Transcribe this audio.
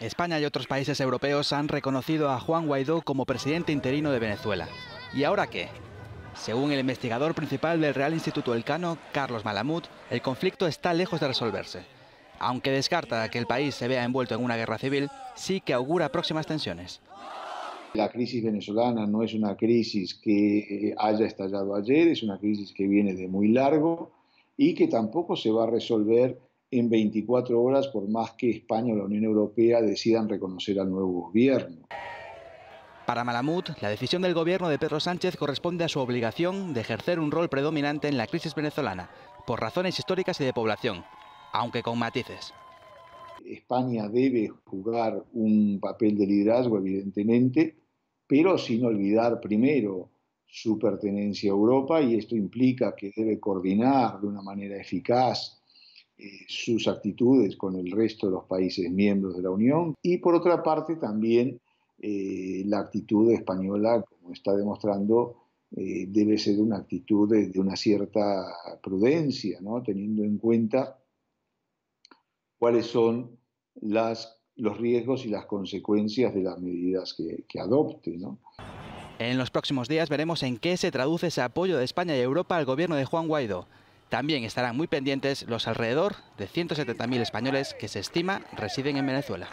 España y otros países europeos han reconocido a Juan Guaidó como presidente interino de Venezuela. ¿Y ahora qué? Según el investigador principal del Real Instituto Elcano, Carlos Malamud, el conflicto está lejos de resolverse. Aunque descarta que el país se vea envuelto en una guerra civil, sí que augura próximas tensiones. La crisis venezolana no es una crisis que haya estallado ayer, es una crisis que viene de muy largo y que tampoco se va a resolver en 24 horas por más que España o la Unión Europea decidan reconocer al nuevo gobierno. Para Malamud, la decisión del gobierno de Pedro Sánchez corresponde a su obligación de ejercer un rol predominante en la crisis venezolana, por razones históricas y de población, aunque con matices. España debe jugar un papel de liderazgo, evidentemente, pero sin olvidar primero su pertenencia a Europa y esto implica que debe coordinar de una manera eficaz sus actitudes con el resto de los países miembros de la Unión y por otra parte también eh, la actitud española, como está demostrando, eh, debe ser una actitud de, una cierta prudencia, teniendo en cuenta cuáles son las, los riesgos y las consecuencias de las medidas que, adopte. En los próximos días veremos en qué se traduce ese apoyo de España y Europa al gobierno de Juan Guaidó. También estarán muy pendientes los alrededor de 170.000 españoles que se estima residen en Venezuela.